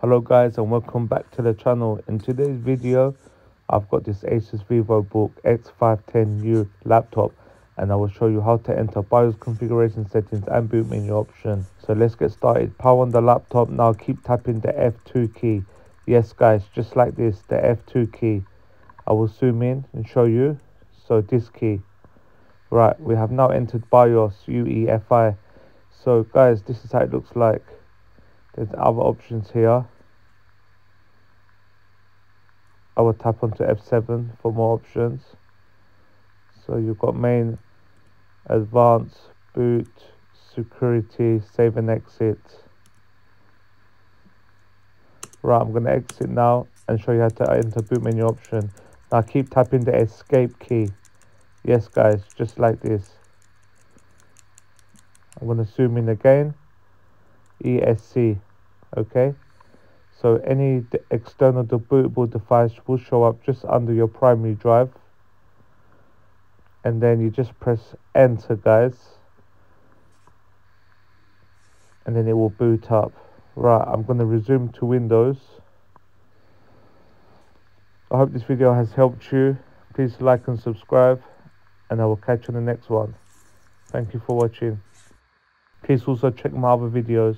hello guys and welcome back to the channel. In today's video i've got this asus vivobook x510u laptop and i will show you how to enter bios configuration settings and boot menu option. So let's get started. Power on the laptop. Now keep tapping the f2 key. Yes guys just like this the f2 key. I will zoom in and show you. So this key. Right we have now entered bios uefi so guys this is how it looks like there's other options here. I will tap onto F7 for more options. So you've got main advanced boot security save and exit. Right I'm going to exit now and show you how to enter boot menu option. Now keep tapping the escape key. Yes guys just like this. I'm going to zoom in again ESC okay? So any external bootable device will show up just under your primary drive. And then you just press enter guys. And then it will boot up. Right I'm going to resume to Windows. I hope this video has helped you. Please like and subscribe and I will catch you in the next one. Thank you for watching. Please also check my other videos